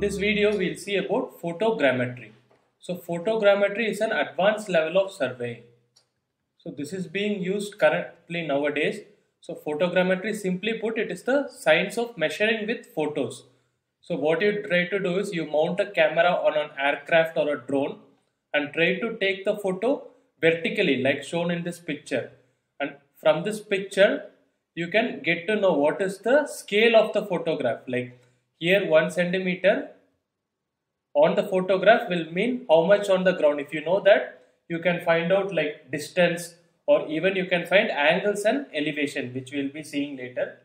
In this video, we'll see about photogrammetry. So, photogrammetry is an advanced level of surveying. So, this is being used currently nowadays. So, photogrammetry, simply put, it is the science of measuring with photos. So, what you try to do is you mount a camera on an aircraft or a drone and try to take the photo vertically, like shown in this picture. And from this picture, you can get to know what is the scale of the photograph. Like here, one centimeter on the photograph will mean how much on the ground. If you know that, you can find out like distance or even you can find angles and elevation, which we'll be seeing later.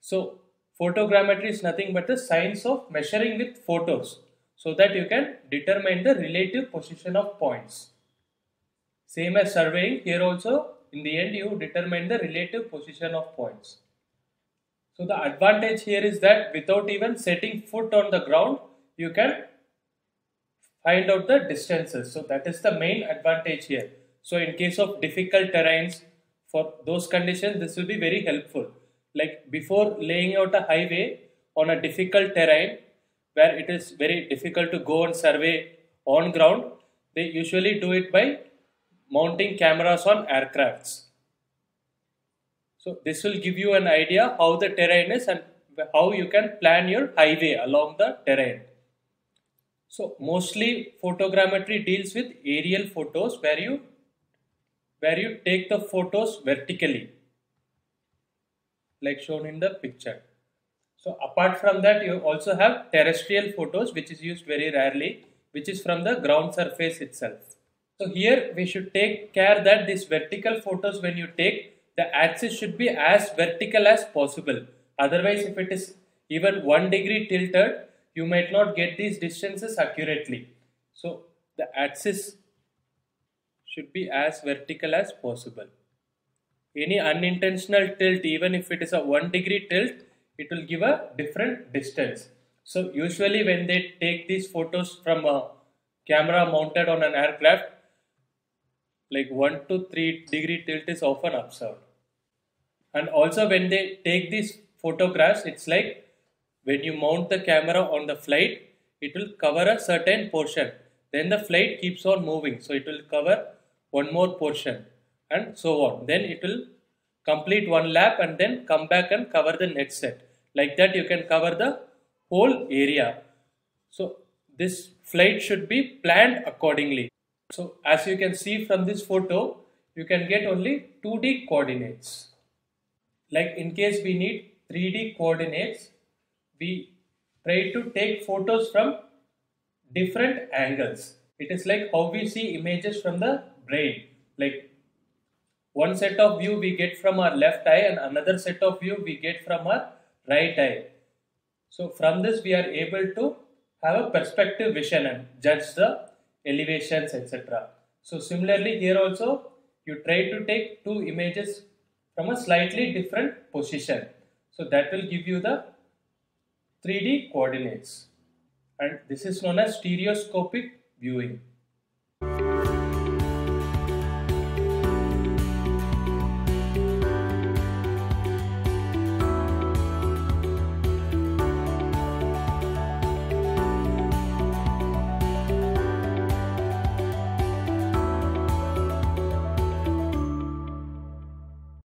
So, photogrammetry is nothing but the science of measuring with photos so that you can determine the relative position of points. Same as surveying, here also in the end you determine the relative position of points. So the advantage here is that without even setting foot on the ground, you can find out the distances. So that is the main advantage here. So in case of difficult terrains, for those conditions, this will be very helpful. Like before laying out a highway on a difficult terrain, where it is very difficult to go and survey on ground, they usually do it by mounting cameras on aircrafts. So this will give you an idea how the terrain is and how you can plan your highway along the terrain. So mostly photogrammetry deals with aerial photos where you where you take the photos vertically like shown in the picture. So apart from that you also have terrestrial photos which is used very rarely which is from the ground surface itself. So here we should take care that these vertical photos when you take the axis should be as vertical as possible. Otherwise if it is even 1 degree tilted you might not get these distances accurately. So the axis should be as vertical as possible. Any unintentional tilt even if it is a 1 degree tilt it will give a different distance. So usually when they take these photos from a camera mounted on an aircraft like 1 to 3 degree tilt is often observed. And also when they take these photographs, it's like when you mount the camera on the flight, it will cover a certain portion. Then the flight keeps on moving. So it will cover one more portion and so on. Then it will complete one lap and then come back and cover the next set. Like that you can cover the whole area. So this flight should be planned accordingly. So as you can see from this photo, you can get only 2D coordinates. Like in case we need 3D coordinates, we try to take photos from different angles. It is like how we see images from the brain. Like one set of view we get from our left eye and another set of view we get from our right eye. So from this we are able to have a perspective vision and judge the elevations etc. So similarly here also you try to take two images from a slightly different position. So that will give you the 3D coordinates and this is known as stereoscopic viewing.